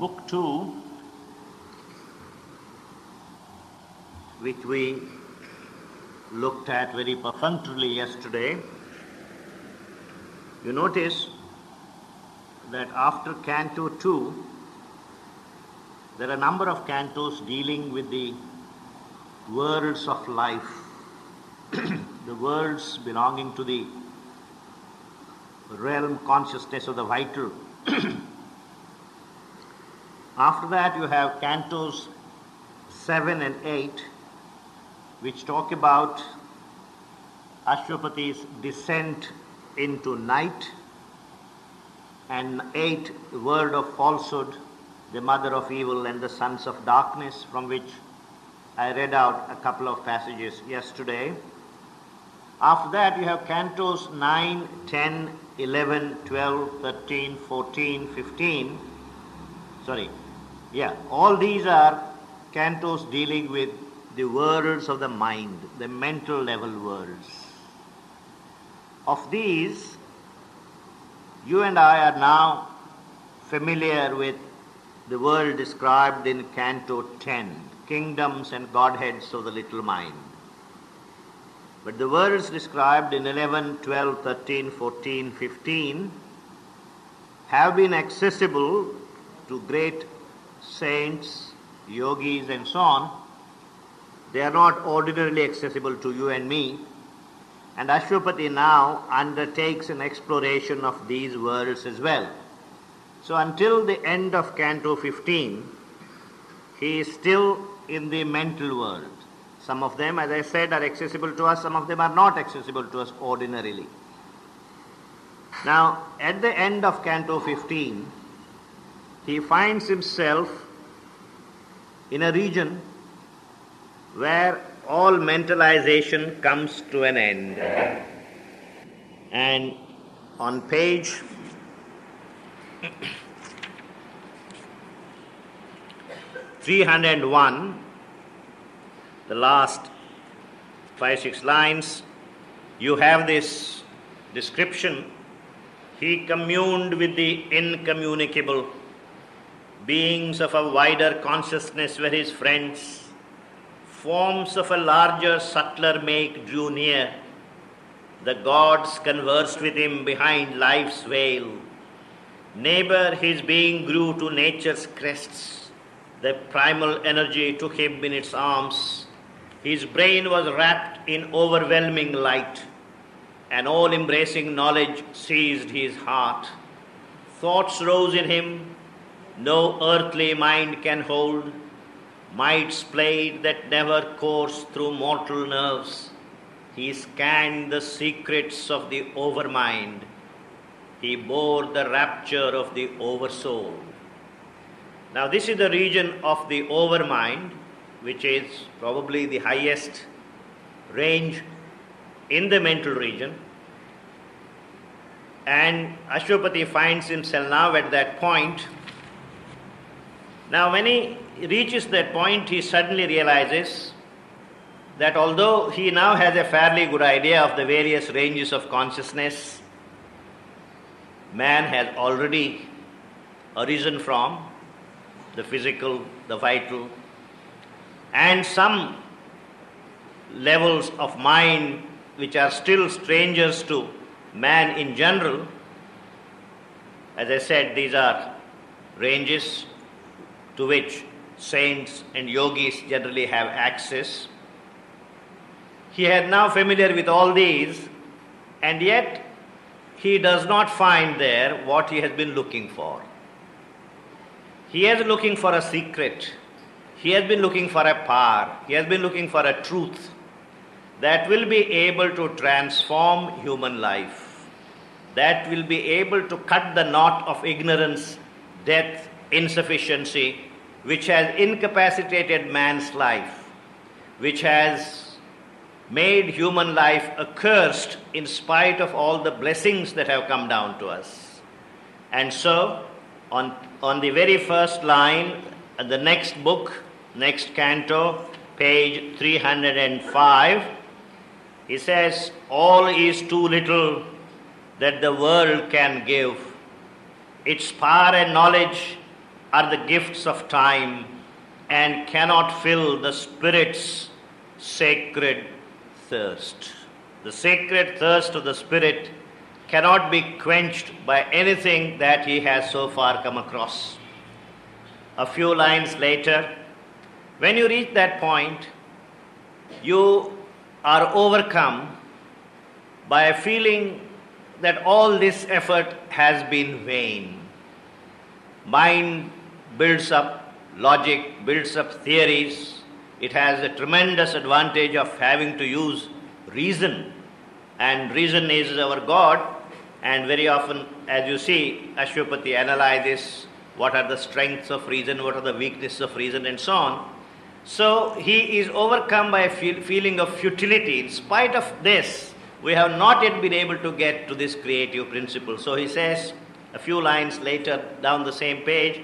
Book 2, which we looked at very perfunctorily yesterday, you notice that after Canto 2, there are a number of cantos dealing with the worlds of life, the worlds belonging to the realm consciousness of the vital. After that, you have cantos 7 and 8, which talk about Ashwapati's descent into night, and 8, the world of falsehood, the mother of evil, and the sons of darkness, from which I read out a couple of passages yesterday. After that, you have cantos 9, 10, 11, 12, 13, 14, 15. Sorry, yeah, all these are cantos dealing with the worlds of the mind, the mental level worlds. Of these, you and I are now familiar with the world described in Canto 10, kingdoms and godheads of the little mind. But the worlds described in 11, 12, 13, 14, 15 have been accessible to great saints, yogis, and so on. They are not ordinarily accessible to you and me. And Ashwapati now undertakes an exploration of these worlds as well. So until the end of Canto 15, he is still in the mental world. Some of them, as I said, are accessible to us, some of them are not accessible to us ordinarily. Now, at the end of Canto 15, he finds himself in a region where all mentalization comes to an end. And on page three hundred one, the last five six lines, you have this description. He communed with the incommunicable. Beings of a wider consciousness were his friends forms of a larger, subtler make drew near. The gods conversed with him behind life's veil. Neighbor, his being grew to nature's crests. The primal energy took him in its arms. His brain was wrapped in overwhelming light. An all embracing knowledge seized his heart. Thoughts rose in him no earthly mind can hold mights played that never coursed through mortal nerves. He scanned the secrets of the overmind. He bore the rapture of the oversoul. Now, this is the region of the overmind, which is probably the highest range in the mental region. And Ashwapati finds himself now at that point. Now, when he reaches that point, he suddenly realizes that although he now has a fairly good idea of the various ranges of consciousness man has already arisen from the physical, the vital, and some levels of mind which are still strangers to man in general. As I said, these are ranges to which saints and yogis generally have access. He had now familiar with all these, and yet he does not find there what he has been looking for. He is looking for a secret. He has been looking for a power. He has been looking for a truth that will be able to transform human life, that will be able to cut the knot of ignorance, death, insufficiency, which has incapacitated man's life, which has made human life accursed in spite of all the blessings that have come down to us. And so, on, on the very first line, uh, the next book, next canto, page 305, he says, All is too little that the world can give. Its power and knowledge are the gifts of time and cannot fill the Spirit's sacred thirst. The sacred thirst of the Spirit cannot be quenched by anything that he has so far come across. A few lines later, when you reach that point, you are overcome by a feeling that all this effort has been vain. Mind builds up logic, builds up theories. It has a tremendous advantage of having to use reason, and reason is our God. And very often, as you see, Ashwapati analyzes what are the strengths of reason, what are the weaknesses of reason, and so on. So he is overcome by a feel, feeling of futility. In spite of this, we have not yet been able to get to this creative principle. So he says a few lines later down the same page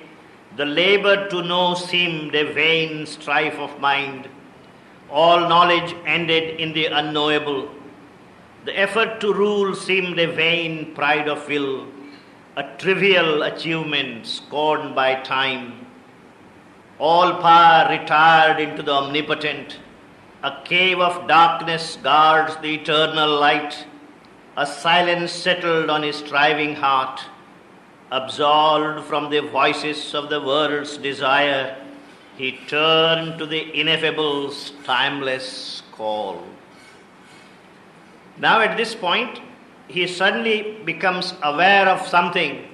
the labor to know seemed a vain strife of mind. All knowledge ended in the unknowable. The effort to rule seemed a vain pride of will, a trivial achievement scorned by time. All power retired into the omnipotent. A cave of darkness guards the eternal light. A silence settled on his striving heart. Absolved from the voices of the world's desire, he turned to the ineffable's timeless call. Now, at this point, he suddenly becomes aware of something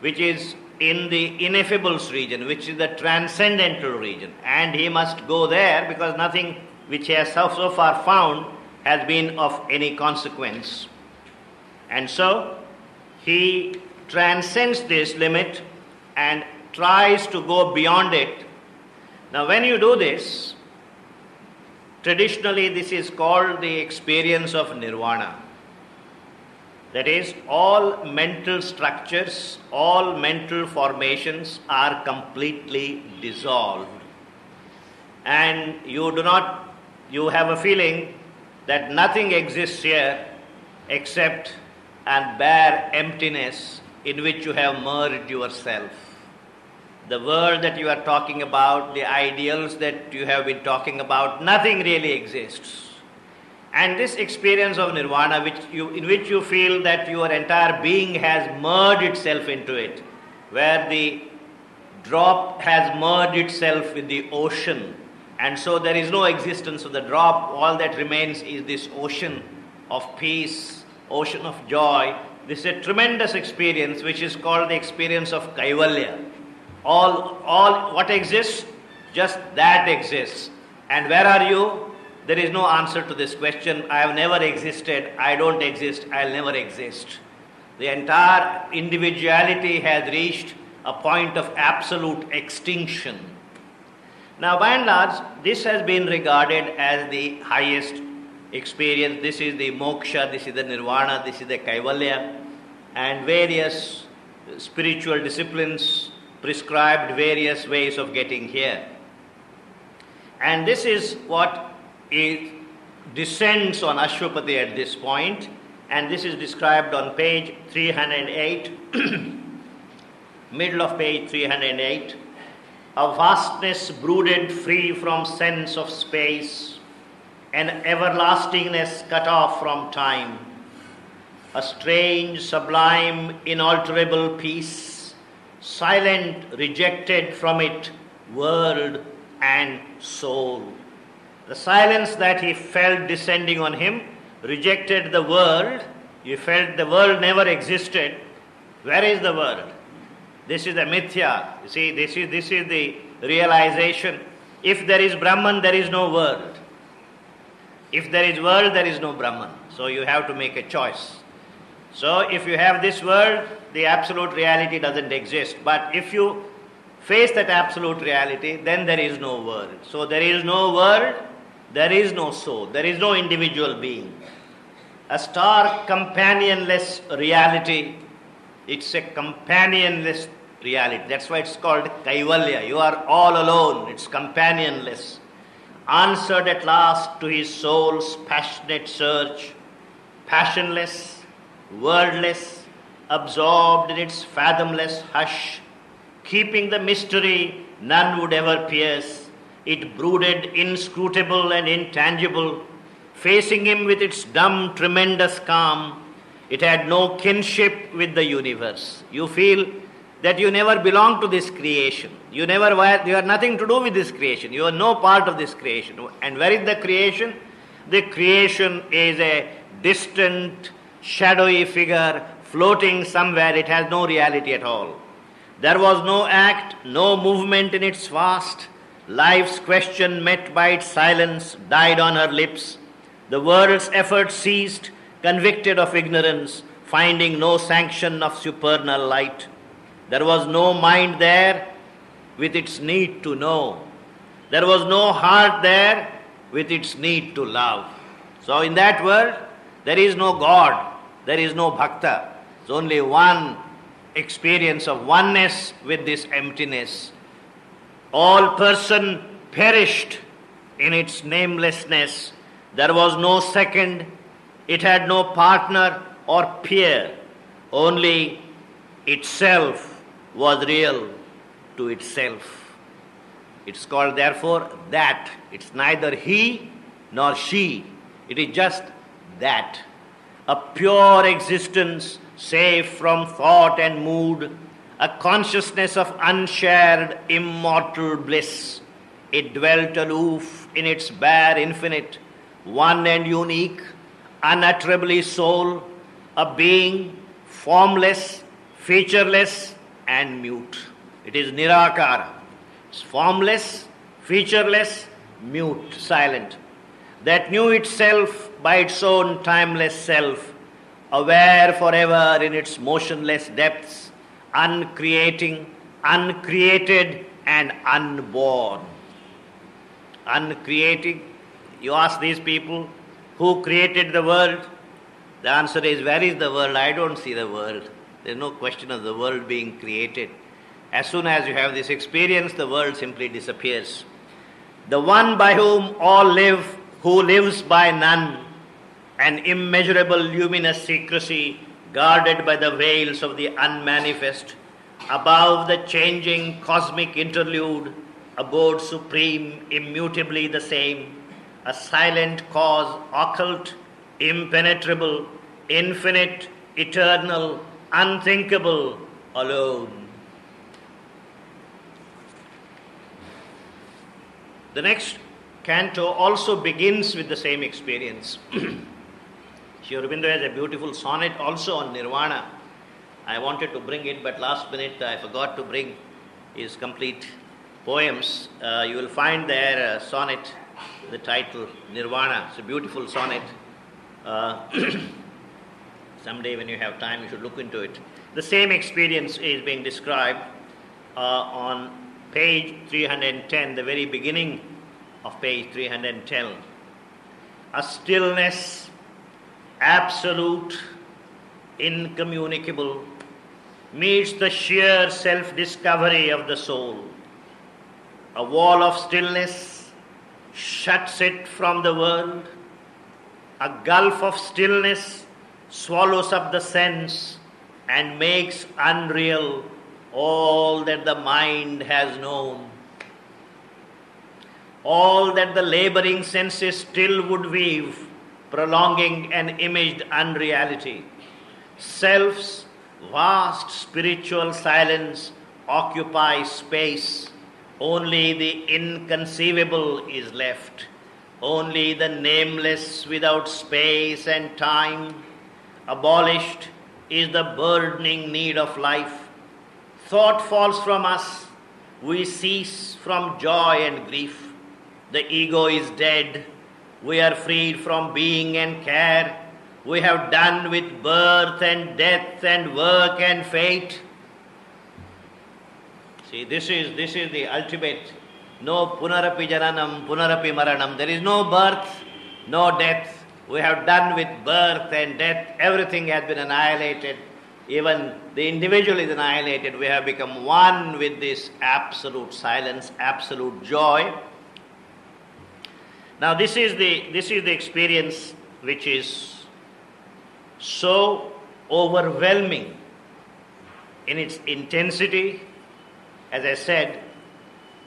which is in the ineffable's region, which is the transcendental region, and he must go there because nothing which he has so, so far found has been of any consequence. And so, he transcends this limit and tries to go beyond it. Now, when you do this, traditionally this is called the experience of nirvana. That is, all mental structures, all mental formations are completely dissolved. And you do not, you have a feeling that nothing exists here except and bare emptiness in which you have merged yourself. The world that you are talking about, the ideals that you have been talking about, nothing really exists. And this experience of nirvana, which you, in which you feel that your entire being has merged itself into it, where the drop has merged itself with the ocean, and so there is no existence of the drop, all that remains is this ocean of peace, ocean of joy, this is a tremendous experience which is called the experience of Kaivalya. All, all what exists, just that exists. And where are you? There is no answer to this question. I have never existed. I don't exist. I'll never exist. The entire individuality has reached a point of absolute extinction. Now, by and large, this has been regarded as the highest experience. This is the moksha, this is the nirvana, this is the kaivalya, and various spiritual disciplines prescribed various ways of getting here. And this is what descends on Ashwapati at this point, and this is described on page 308, middle of page 308. A vastness brooded free from sense of space an everlastingness cut off from time, a strange, sublime, inalterable peace, silent, rejected from it, world and soul. The silence that he felt descending on him rejected the world. He felt the world never existed. Where is the world? This is the mithya. You see, this is, this is the realization. If there is Brahman, there is no world. If there is world, there is no Brahman. So you have to make a choice. So if you have this world, the absolute reality doesn't exist. But if you face that absolute reality, then there is no world. So there is no world, there is no soul, there is no individual being. A stark, companionless reality, it's a companionless reality. That's why it's called Kaivalya. You are all alone, it's companionless answered at last to his soul's passionate search, passionless, wordless, absorbed in its fathomless hush, keeping the mystery none would ever pierce. It brooded inscrutable and intangible, facing him with its dumb, tremendous calm. It had no kinship with the universe. You feel that you never belong to this creation. You never were, you have nothing to do with this creation. You are no part of this creation. And where is the creation? The creation is a distant, shadowy figure floating somewhere. It has no reality at all. There was no act, no movement in its vast. Life's question met by its silence died on her lips. The world's effort ceased, convicted of ignorance, finding no sanction of supernal light. There was no mind there with its need to know. There was no heart there with its need to love. So, in that world, there is no God, there is no bhakta. It's only one experience of oneness with this emptiness. All person perished in its namelessness. There was no second, it had no partner or peer, only itself was real to itself. It's called, therefore, that. It's neither he nor she, it is just that. A pure existence, safe from thought and mood, a consciousness of unshared immortal bliss. It dwelt aloof in its bare infinite, one and unique, unutterably sole, a being formless, featureless, and mute. It is Nirakara. It's formless, featureless, mute, silent. That knew itself by its own timeless self, aware forever in its motionless depths, uncreating, uncreated, and unborn. Uncreating, you ask these people who created the world, the answer is, Where is the world? I don't see the world. There's no question of the world being created. As soon as you have this experience, the world simply disappears. The one by whom all live, who lives by none, an immeasurable luminous secrecy guarded by the veils of the unmanifest, above the changing cosmic interlude, abode supreme, immutably the same, a silent cause, occult, impenetrable, infinite, eternal, unthinkable, alone. The next canto also begins with the same experience. Sri has a beautiful sonnet also on nirvana. I wanted to bring it, but last minute I forgot to bring his complete poems. Uh, you will find there a sonnet, the title Nirvana. It's a beautiful sonnet. Uh, someday, when you have time, you should look into it. The same experience is being described uh, on page 310, the very beginning of page 310. A stillness, absolute, incommunicable, meets the sheer self discovery of the soul. A wall of stillness shuts it from the world. A gulf of stillness swallows up the sense and makes unreal all that the mind has known. All that the laboring senses still would weave, prolonging an imaged unreality. Self's vast spiritual silence occupies space. Only the inconceivable is left. Only the nameless without space and time. Abolished is the burdening need of life thought falls from us, we cease from joy and grief. The ego is dead. We are freed from being and care. We have done with birth and death and work and fate. See, this is, this is the ultimate. No punarapi jananam, punarapi maranam. There is no birth, no death. We have done with birth and death. Everything has been annihilated even the individual is annihilated, we have become one with this absolute silence, absolute joy. Now this is the this is the experience which is so overwhelming in its intensity, As I said,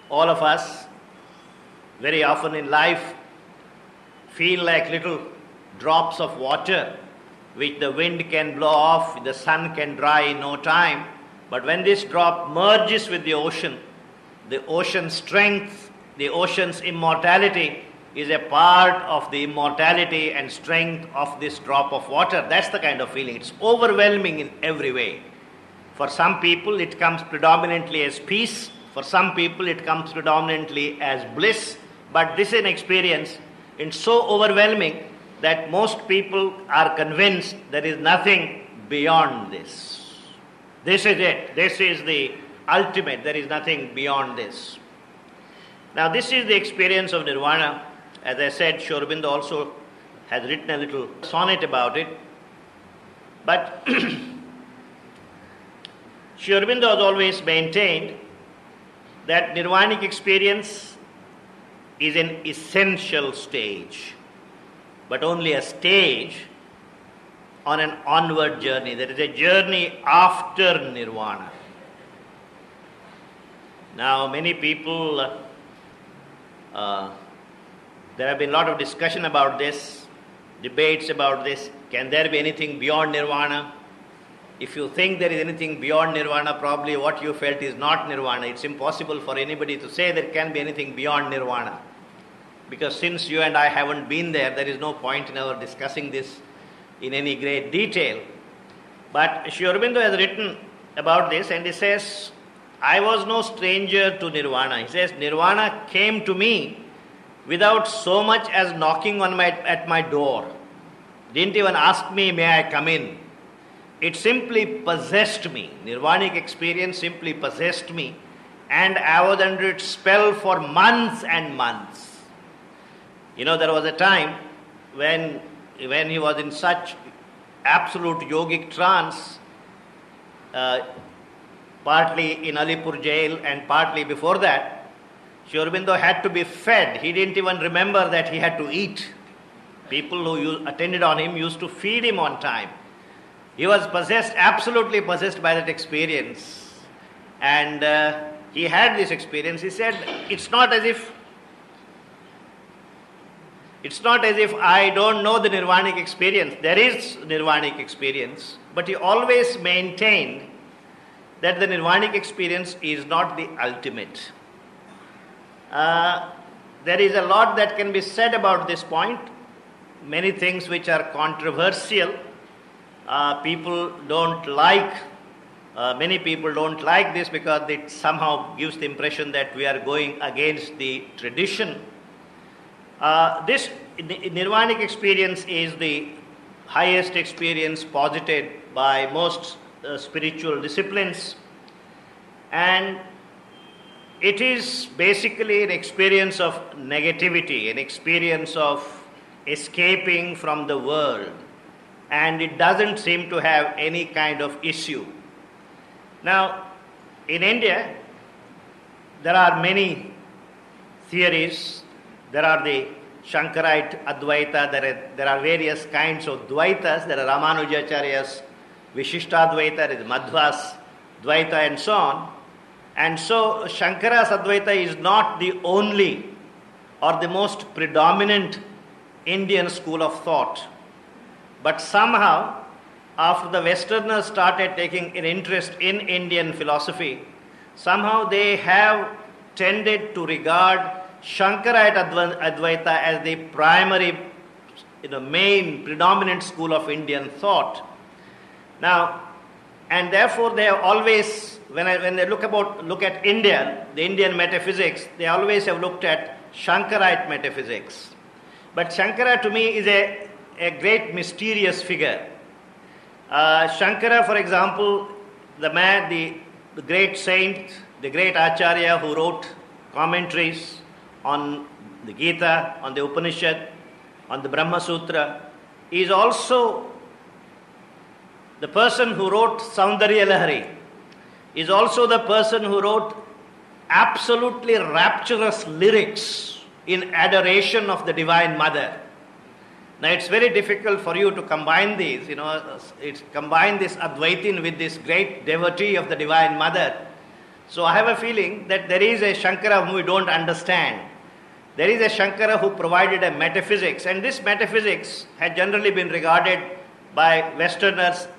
all of us, very often in life, feel like little drops of water which the wind can blow off, the sun can dry in no time. But when this drop merges with the ocean, the ocean's strength, the ocean's immortality is a part of the immortality and strength of this drop of water. That's the kind of feeling. It's overwhelming in every way. For some people, it comes predominantly as peace. For some people, it comes predominantly as bliss. But this is an experience. It's so overwhelming that most people are convinced there is nothing beyond this. This is it. This is the ultimate. There is nothing beyond this. Now, this is the experience of nirvana. As I said, Sri also has written a little sonnet about it. But Sri has always maintained that nirvanic experience is an essential stage, but only a stage on an onward journey. There is a journey after nirvana. Now, many people, uh, there have been a lot of discussion about this, debates about this. Can there be anything beyond nirvana? If you think there is anything beyond nirvana, probably what you felt is not nirvana. It's impossible for anybody to say there can be anything beyond nirvana. Because since you and I haven't been there, there is no point in our discussing this in any great detail. But Sri Aurobindo has written about this and he says, I was no stranger to nirvana. He says, Nirvana came to me without so much as knocking on my, at my door. Didn't even ask me, may I come in? It simply possessed me. Nirvanic experience simply possessed me, and I was under its spell for months and months. You know, there was a time when, when he was in such absolute yogic trance, uh, partly in Alipur jail and partly before that, Sri Aurobindo had to be fed. He didn't even remember that he had to eat. People who attended on him used to feed him on time. He was possessed, absolutely possessed by that experience. And uh, he had this experience. He said, It's not as if it's not as if I don't know the nirvanic experience. There is nirvanic experience, but he always maintained that the nirvanic experience is not the ultimate. Uh, there is a lot that can be said about this point, many things which are controversial uh, people don't like, uh, many people don't like this because it somehow gives the impression that we are going against the tradition. Uh, this nirvanic experience is the highest experience posited by most uh, spiritual disciplines, and it is basically an experience of negativity, an experience of escaping from the world and it doesn't seem to have any kind of issue. Now, in India, there are many theories. There are the Shankarite Advaita, there are, there are various kinds of Dvaitas. There are Ramanujacharya's Vishishtadvaita, there is Madhva's Dvaita, and so on. And so, Shankara's Advaita is not the only or the most predominant Indian school of thought. But somehow, after the Westerners started taking an interest in Indian philosophy, somehow they have tended to regard Shankarite Advaita as the primary, you know, main, predominant school of Indian thought. Now, and therefore they have always, when, I, when they look about look at India, the Indian metaphysics, they always have looked at Shankarite metaphysics. But Shankara to me is a a great mysterious figure. Uh, Shankara, for example, the man, the, the great saint, the great Acharya who wrote commentaries on the Gita, on the Upanishad, on the Brahma Sutra, is also the person who wrote Saundarya Lahari, is also the person who wrote absolutely rapturous lyrics in adoration of the Divine Mother. Now it's very difficult for you to combine these, you know, it's combine this Advaitin with this great devotee of the Divine Mother. So I have a feeling that there is a Shankara whom we don't understand. There is a Shankara who provided a metaphysics, and this metaphysics had generally been regarded by Westerners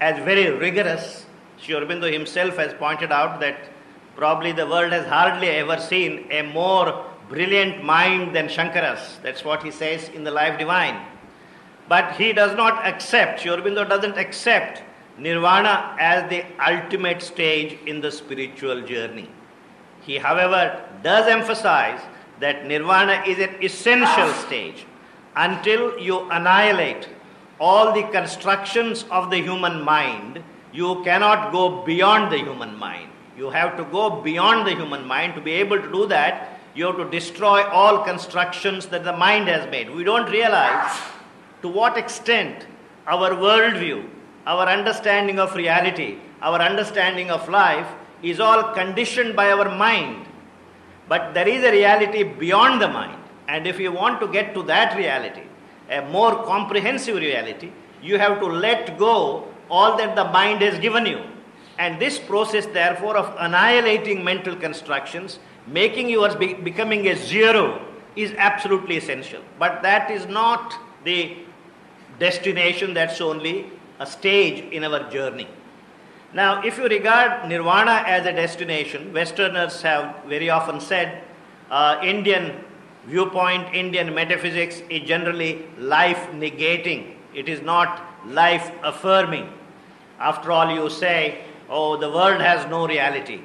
as very rigorous. Sri Aurobindo himself has pointed out that probably the world has hardly ever seen a more brilliant mind than Shankara's. That's what he says in the Life Divine. But he does not accept, Sri Aurobindo doesn't accept nirvana as the ultimate stage in the spiritual journey. He, however, does emphasize that nirvana is an essential stage until you annihilate all the constructions of the human mind, you cannot go beyond the human mind. You have to go beyond the human mind. To be able to do that, you have to destroy all constructions that the mind has made. We don't realize to what extent our worldview, our understanding of reality, our understanding of life is all conditioned by our mind. But there is a reality beyond the mind. And if you want to get to that reality, a more comprehensive reality, you have to let go all that the mind has given you. And this process, therefore, of annihilating mental constructions, making yours be, becoming a zero, is absolutely essential. But that is not the destination, that's only a stage in our journey. Now, if you regard nirvana as a destination, Westerners have very often said uh, Indian viewpoint, Indian metaphysics is generally life negating, it is not life affirming. After all, you say, oh, the world has no reality.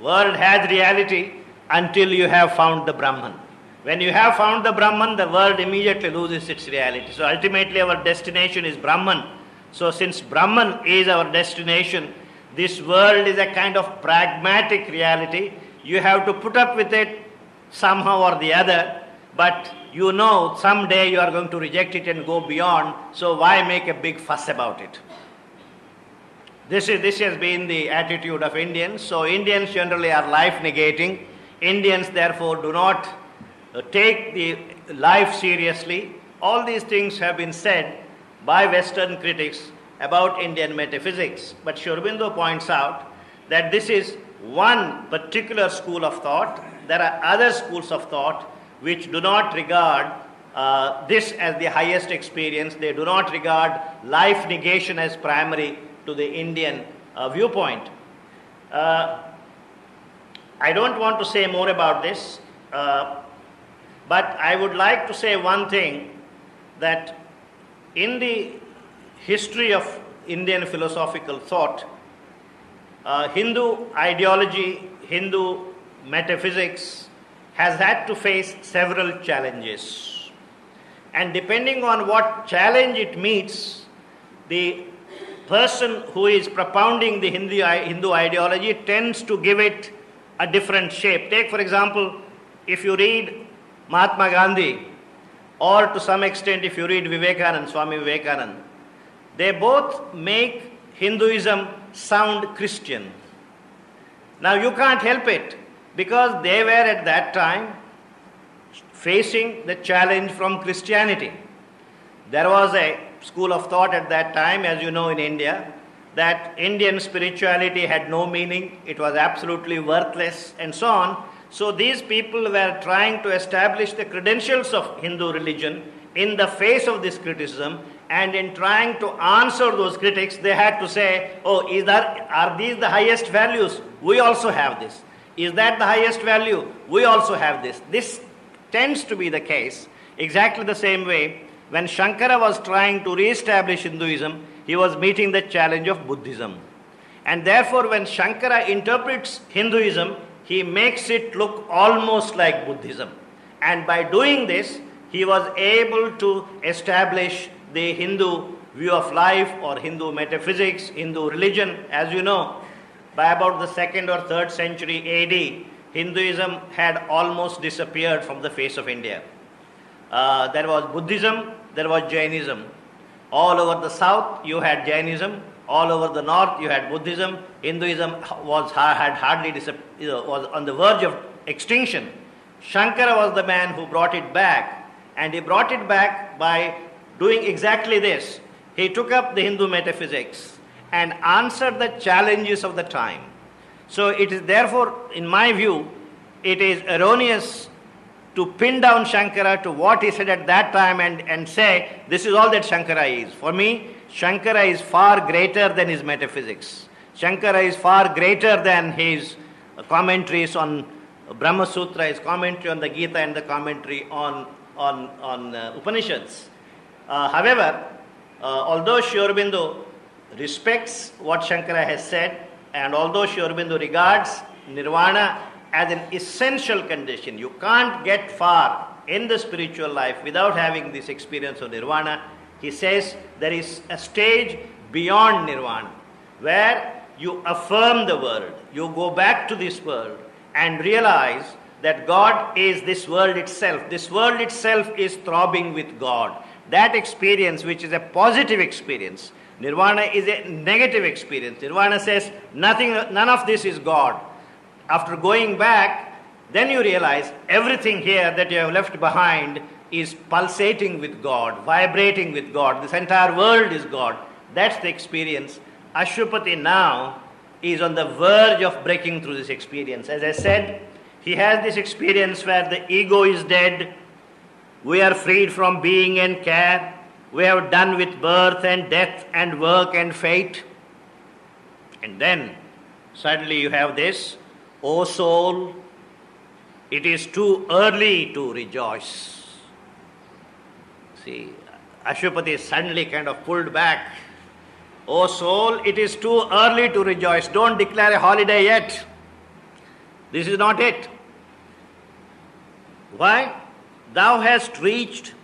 World has reality until you have found the Brahman. When you have found the Brahman, the world immediately loses its reality. So ultimately, our destination is Brahman. So, since Brahman is our destination, this world is a kind of pragmatic reality. You have to put up with it somehow or the other, but you know someday you are going to reject it and go beyond, so why make a big fuss about it? This, is, this has been the attitude of Indians. So, Indians generally are life negating. Indians, therefore, do not uh, take the life seriously. All these things have been said by Western critics about Indian metaphysics. But Sri points out that this is one particular school of thought. There are other schools of thought which do not regard uh, this as the highest experience. They do not regard life negation as primary to the Indian uh, viewpoint. Uh, I don't want to say more about this, uh, but I would like to say one thing that in the history of Indian philosophical thought, uh, Hindu ideology, Hindu metaphysics has had to face several challenges. And depending on what challenge it meets, the person who is propounding the Hindu, Hindu ideology tends to give it a different shape. Take, for example, if you read Mahatma Gandhi, or to some extent, if you read Vivekanand, Swami Vivekanand, they both make Hinduism sound Christian. Now, you can't help it because they were at that time facing the challenge from Christianity. There was a school of thought at that time, as you know, in India, that Indian spirituality had no meaning, it was absolutely worthless, and so on. So these people were trying to establish the credentials of Hindu religion in the face of this criticism, and in trying to answer those critics, they had to say, Oh, is that, are these the highest values? We also have this. Is that the highest value? We also have this. This tends to be the case exactly the same way when Shankara was trying to re establish Hinduism, he was meeting the challenge of Buddhism. And therefore, when Shankara interprets Hinduism, he makes it look almost like Buddhism. And by doing this, he was able to establish the Hindu view of life or Hindu metaphysics, Hindu religion. As you know, by about the second or third century AD, Hinduism had almost disappeared from the face of India. Uh, there was Buddhism, there was Jainism. All over the south, you had Jainism. All over the north, you had Buddhism. Hinduism was had hardly was on the verge of extinction. Shankara was the man who brought it back, and he brought it back by doing exactly this. He took up the Hindu metaphysics and answered the challenges of the time. So it is therefore, in my view, it is erroneous to pin down Shankara to what he said at that time and, and say, this is all that Shankara is. For me, Shankara is far greater than his metaphysics. Shankara is far greater than his commentaries on Brahma Sutra, his commentary on the Gita, and the commentary on, on, on uh, Upanishads. Uh, however, uh, although Sri respects what Shankara has said, and although Sri regards nirvana as an essential condition, you can't get far in the spiritual life without having this experience of nirvana. He says there is a stage beyond nirvana where you affirm the world, you go back to this world and realize that God is this world itself. This world itself is throbbing with God. That experience, which is a positive experience, Nirvana is a negative experience. Nirvana says nothing, none of this is God. After going back, then you realize everything here that you have left behind is pulsating with God, vibrating with God. This entire world is God. That's the experience. Ashwapati now is on the verge of breaking through this experience. As I said, he has this experience where the ego is dead, we are freed from being and care, we have done with birth and death and work and fate. And then suddenly you have this, O soul, it is too early to rejoice. See, Ashwapati suddenly kind of pulled back. O soul, it is too early to rejoice. Don't declare a holiday yet. This is not it. Why? Thou hast reached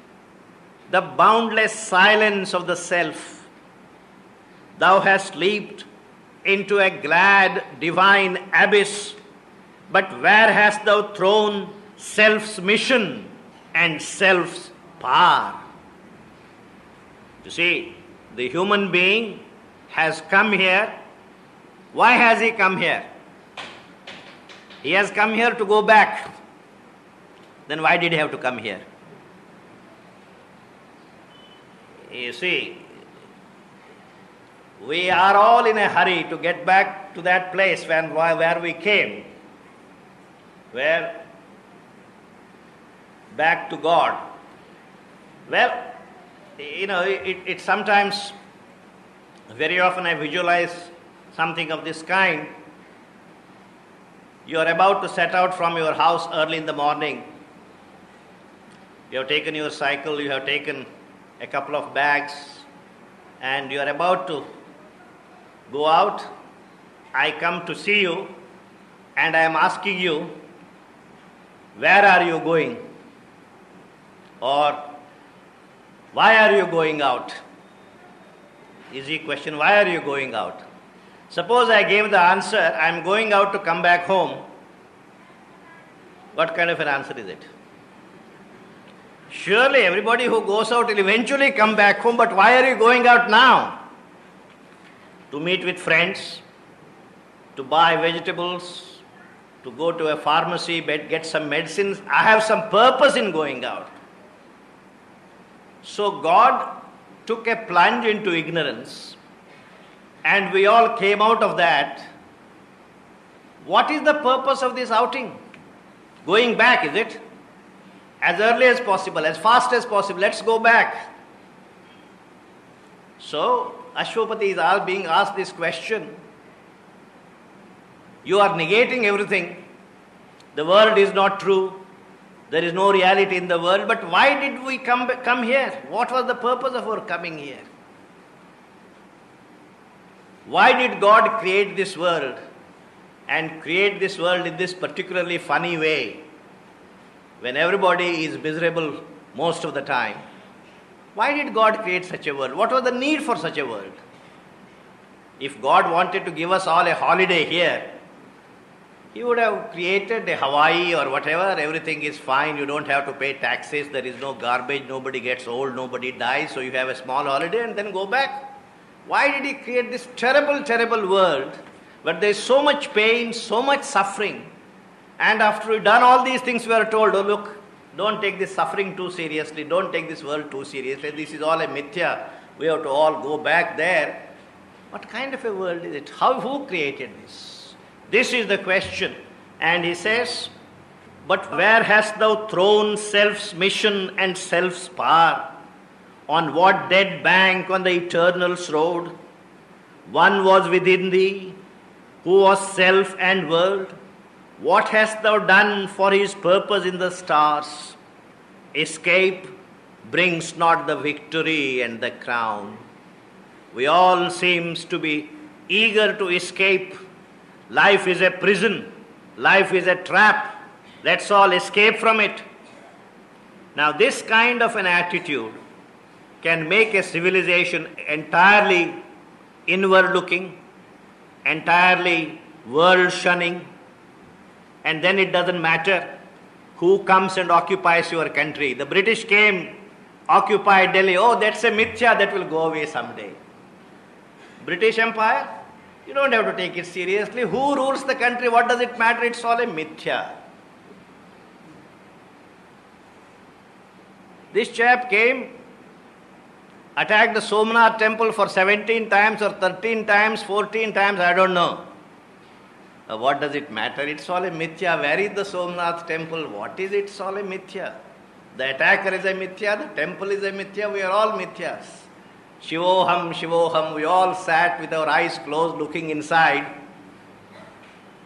the boundless silence of the self. Thou hast leaped into a glad divine abyss, but where hast thou thrown self's mission and self's power? You see, the human being has come here. Why has he come here? He has come here to go back. Then why did he have to come here? You see, we are all in a hurry to get back to that place when, where we came, where back to God. Well, you know, it, it sometimes, very often I visualize something of this kind. You are about to set out from your house early in the morning. You have taken your cycle, you have taken a couple of bags, and you are about to go out, I come to see you and I am asking you, where are you going? Or why are you going out? Easy question, why are you going out? Suppose I gave the answer, I am going out to come back home. What kind of an answer is it? Surely everybody who goes out will eventually come back home, but why are you going out now? To meet with friends, to buy vegetables, to go to a pharmacy, get some medicines. I have some purpose in going out. So God took a plunge into ignorance, and we all came out of that. What is the purpose of this outing? Going back, is it? As early as possible, as fast as possible. Let's go back. So, Ashwapati is all being asked this question. You are negating everything. The world is not true. There is no reality in the world. But why did we come, come here? What was the purpose of our coming here? Why did God create this world and create this world in this particularly funny way? When everybody is miserable most of the time, why did God create such a world? What was the need for such a world? If God wanted to give us all a holiday here, He would have created a Hawaii or whatever, everything is fine, you don't have to pay taxes, there is no garbage, nobody gets old, nobody dies, so you have a small holiday and then go back. Why did He create this terrible, terrible world where there is so much pain, so much suffering? And after we've done all these things, we are told, oh, look, don't take this suffering too seriously, don't take this world too seriously. This is all a mithya. We have to all go back there. What kind of a world is it? How, who created this? This is the question. And he says, But where hast thou thrown self's mission and self's power? On what dead bank on the eternal's road? One was within thee, who was self and world. What hast thou done for his purpose in the stars? Escape brings not the victory and the crown. We all seems to be eager to escape. Life is a prison. Life is a trap. Let's all escape from it. Now, this kind of an attitude can make a civilization entirely inward looking, entirely world shunning, and then it doesn't matter who comes and occupies your country. The British came, occupied Delhi. Oh, that's a mithya that will go away someday. British Empire, you don't have to take it seriously. Who rules the country? What does it matter? It's all a mithya. This chap came, attacked the Somnath temple for 17 times or 13 times, 14 times, I don't know. Uh, what does it matter? It's all a mithya. Where is the Somnath temple? What is it? It's all a mithya. The attacker is a mithya, the temple is a mithya, we are all mithyas. Shivoham, Shivoham, we all sat with our eyes closed looking inside.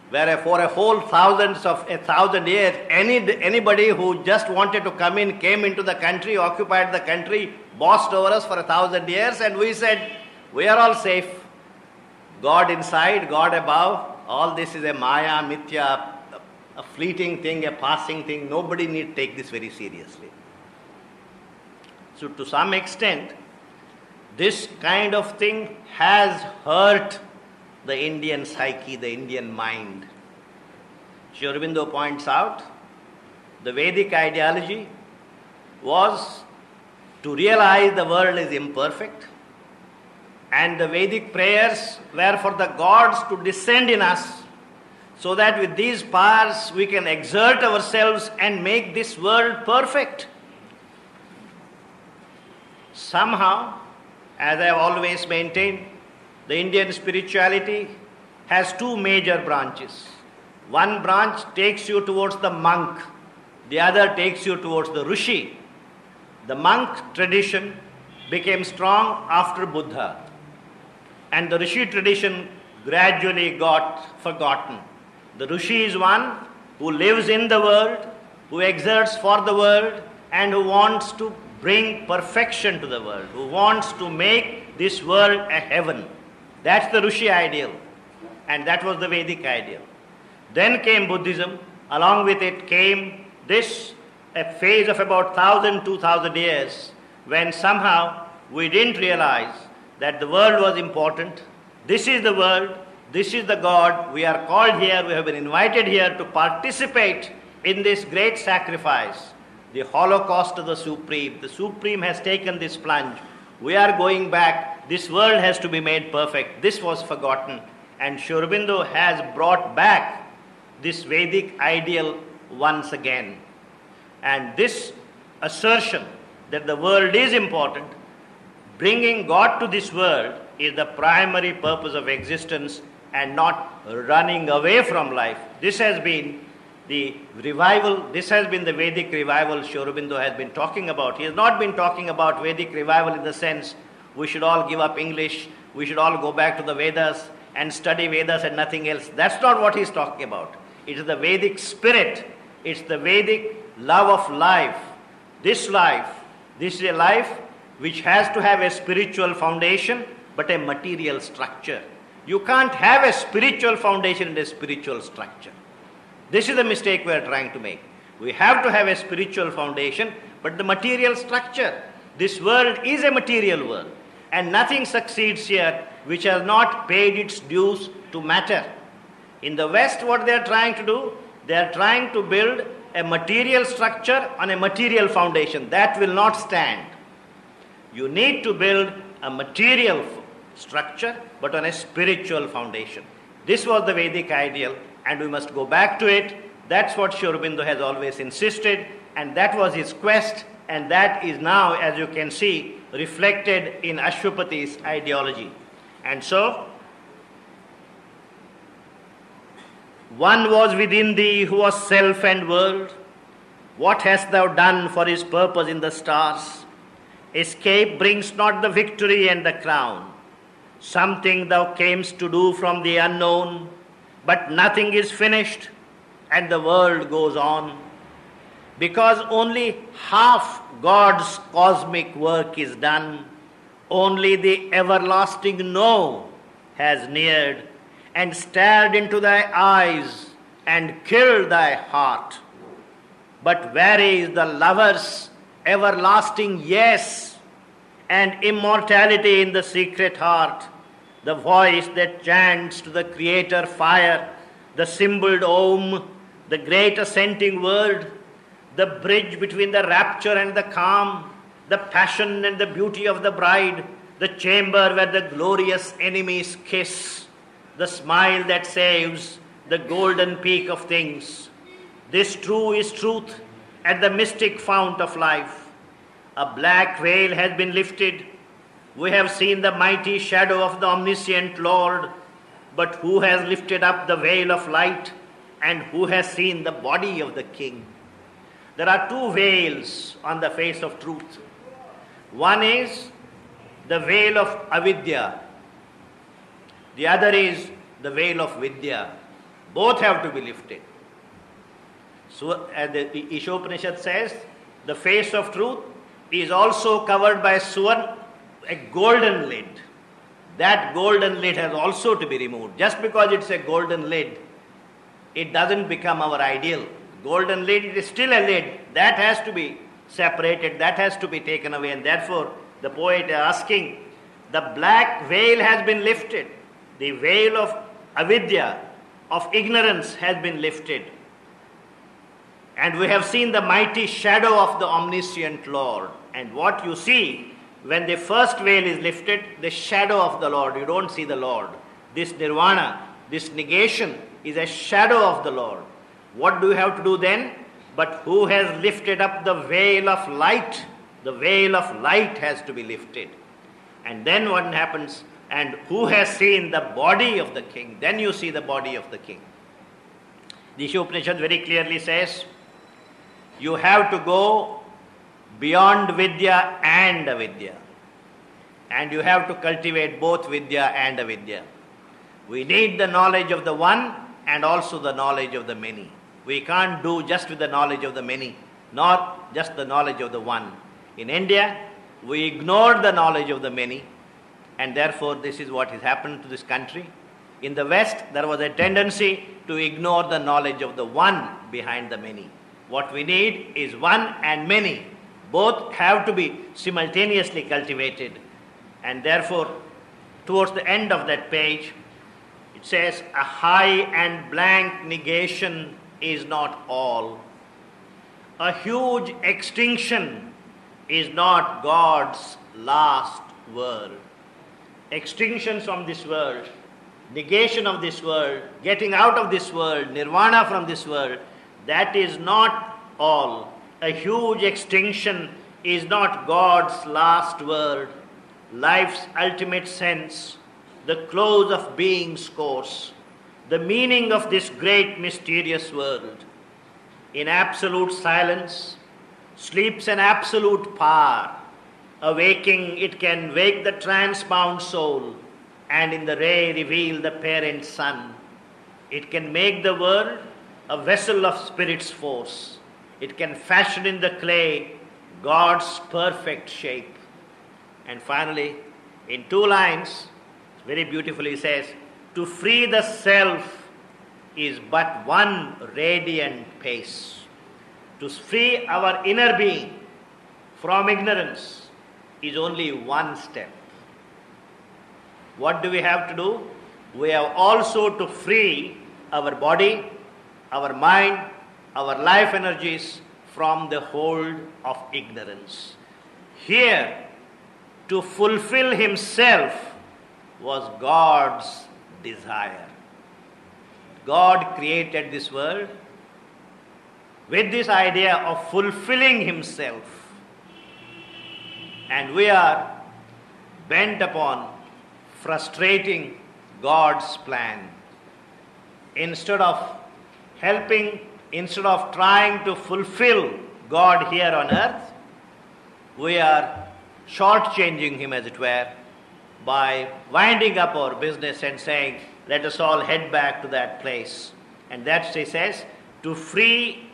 Where for a whole thousands of a thousand years, any, anybody who just wanted to come in came into the country, occupied the country, bossed over us for a thousand years, and we said, We are all safe. God inside, God above, all this is a Maya, Mithya, a fleeting thing, a passing thing. Nobody need take this very seriously. So, to some extent, this kind of thing has hurt the Indian psyche, the Indian mind. Sri points out the Vedic ideology was to realize the world is imperfect, and the Vedic prayers were for the gods to descend in us so that with these powers we can exert ourselves and make this world perfect. Somehow, as I have always maintained, the Indian spirituality has two major branches. One branch takes you towards the monk, the other takes you towards the rishi. The monk tradition became strong after Buddha, and the rishi tradition gradually got forgotten. The rishi is one who lives in the world, who exerts for the world, and who wants to bring perfection to the world, who wants to make this world a heaven. That's the Rishi ideal, and that was the Vedic ideal. Then came Buddhism, along with it came this a phase of about 1000, 2000 years when somehow we didn't realize that the world was important. This is the world, this is the God. We are called here, we have been invited here to participate in this great sacrifice the holocaust of the Supreme. The Supreme has taken this plunge. We are going back. This world has to be made perfect. This was forgotten. And Sri Aurobindo has brought back this Vedic ideal once again. And this assertion that the world is important, bringing God to this world, is the primary purpose of existence and not running away from life. This has been the revival, this has been the Vedic revival Sri Aurobindo has been talking about. He has not been talking about Vedic revival in the sense we should all give up English, we should all go back to the Vedas and study Vedas and nothing else. That's not what he's talking about. It is the Vedic spirit, it's the Vedic love of life. This life, this is a life which has to have a spiritual foundation but a material structure. You can't have a spiritual foundation and a spiritual structure. This is the mistake we are trying to make. We have to have a spiritual foundation, but the material structure. This world is a material world, and nothing succeeds here which has not paid its dues to matter. In the West, what they are trying to do, they are trying to build a material structure on a material foundation. That will not stand. You need to build a material structure, but on a spiritual foundation. This was the Vedic ideal, and we must go back to it. That's what Sri has always insisted, and that was his quest, and that is now, as you can see, reflected in Ashwapati's ideology. And so, One was within thee who was self and world. What hast thou done for his purpose in the stars? Escape brings not the victory and the crown. Something thou camest to do from the unknown, but nothing is finished, and the world goes on. Because only half God's cosmic work is done, only the everlasting no has neared and stared into thy eyes and killed thy heart. But where is the lover's everlasting yes and immortality in the secret heart? The voice that chants to the Creator fire, the symboled Om, the great assenting world, the bridge between the rapture and the calm, the passion and the beauty of the bride, the chamber where the glorious enemies kiss, the smile that saves, the golden peak of things. This true is truth at the mystic fount of life. A black veil has been lifted. We have seen the mighty shadow of the omniscient Lord, but who has lifted up the veil of light and who has seen the body of the King? There are two veils on the face of truth. One is the veil of avidya, the other is the veil of vidya. Both have to be lifted. So, as the Ishopanishad says, the face of truth is also covered by suvan, a golden lid. That golden lid has also to be removed. Just because it's a golden lid, it doesn't become our ideal. Golden lid it is still a lid. That has to be separated, that has to be taken away, and therefore the poet is asking the black veil has been lifted, the veil of avidya, of ignorance has been lifted. And we have seen the mighty shadow of the omniscient Lord. And what you see when the first veil is lifted, the shadow of the Lord, you don't see the Lord. This nirvana, this negation is a shadow of the Lord. What do you have to do then? But who has lifted up the veil of light? The veil of light has to be lifted. And then what happens? And who has seen the body of the king? Then you see the body of the king. The Upanishad very clearly says, you have to go beyond Vidya and Avidya. And you have to cultivate both Vidya and Avidya. We need the knowledge of the one and also the knowledge of the many. We can't do just with the knowledge of the many, nor just the knowledge of the one. In India, we ignored the knowledge of the many, and therefore this is what has happened to this country. In the West, there was a tendency to ignore the knowledge of the one behind the many. What we need is one and many. Both have to be simultaneously cultivated. And therefore, towards the end of that page, it says, A high and blank negation is not all. A huge extinction is not God's last word. Extinction from this world, negation of this world, getting out of this world, nirvana from this world, that is not all. A huge extinction is not God's last word, life's ultimate sense, the close of being's course the meaning of this great mysterious world. In absolute silence sleeps an absolute power. Awaking, it can wake the trance-bound soul and in the ray reveal the parent sun. It can make the world a vessel of spirit's force. It can fashion in the clay God's perfect shape. And finally, in two lines, very beautifully says, to free the self is but one radiant pace. To free our inner being from ignorance is only one step. What do we have to do? We have also to free our body, our mind, our life energies from the hold of ignorance. Here, to fulfill Himself was God's desire. God created this world with this idea of fulfilling Himself. And we are bent upon frustrating God's plan. Instead of helping, instead of trying to fulfill God here on earth, we are shortchanging Him, as it were, by winding up our business and saying, let us all head back to that place. And that, he says, to free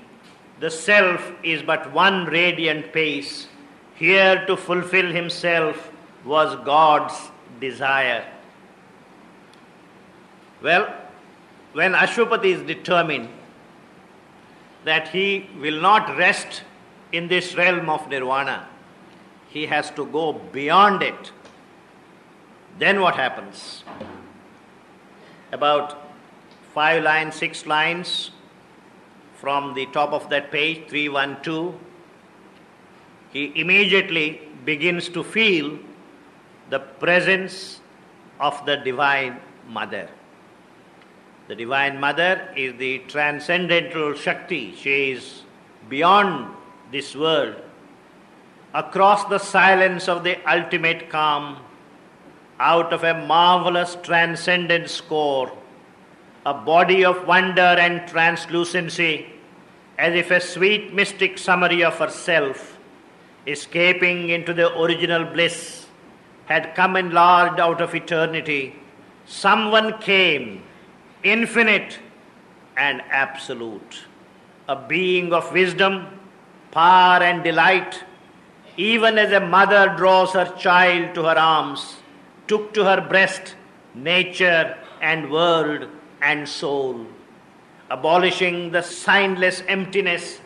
the self is but one radiant pace. Here to fulfill himself was God's desire. Well, when Ashwapati is determined that he will not rest in this realm of nirvana, he has to go beyond it. Then what happens? About five lines, six lines from the top of that page, 312, he immediately begins to feel the presence of the Divine Mother. The Divine Mother is the transcendental Shakti. She is beyond this world. Across the silence of the ultimate calm, out of a marvelous transcendent score, a body of wonder and translucency, as if a sweet mystic summary of herself, escaping into the original bliss, had come enlarged out of eternity. Someone came infinite and absolute, a being of wisdom, power, and delight, even as a mother draws her child to her arms, took to her breast nature and world and soul, abolishing the signless emptiness,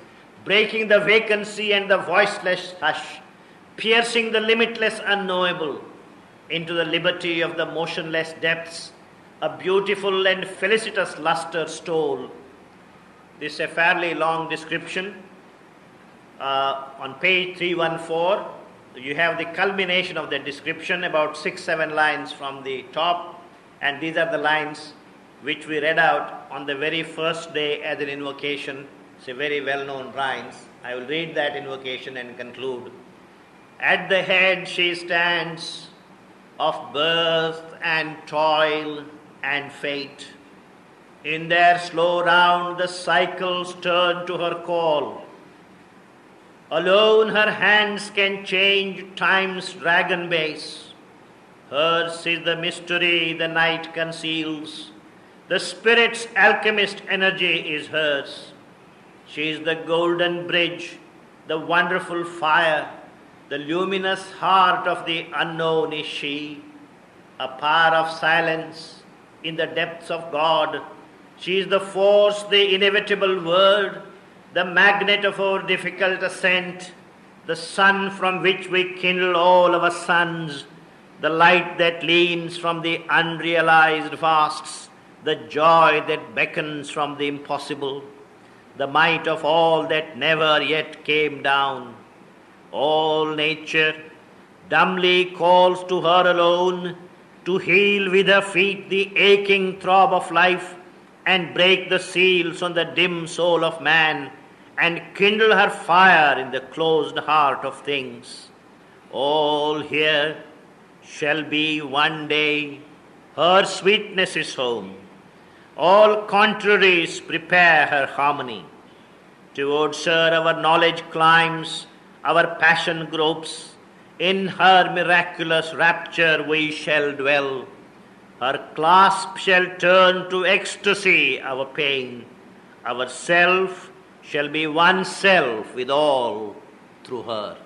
breaking the vacancy and the voiceless hush, piercing the limitless unknowable into the liberty of the motionless depths a beautiful and felicitous luster stole. This is a fairly long description. Uh, on page 314, you have the culmination of the description, about six, seven lines from the top, and these are the lines which we read out on the very first day as an invocation. It's a very well known lines. I will read that invocation and conclude. At the head she stands of birth and toil and fate. In their slow round, the cycles turn to her call. Alone her hands can change time's dragon base. Hers is the mystery the night conceals. The spirit's alchemist energy is hers. She is the golden bridge, the wonderful fire, the luminous heart of the unknown is she, a power of silence in the depths of God. She is the force, the inevitable word, the magnet of our difficult ascent, the sun from which we kindle all of our suns, the light that leans from the unrealized vasts, the joy that beckons from the impossible, the might of all that never yet came down. All nature dumbly calls to her alone to heal with her feet the aching throb of life and break the seals on the dim soul of man and kindle her fire in the closed heart of things. All here shall be one day her sweetness is home. All contraries prepare her harmony. Towards her our knowledge climbs, our passion gropes, in her miraculous rapture we shall dwell. Her clasp shall turn to ecstasy our pain. Our self shall be one self with all through her.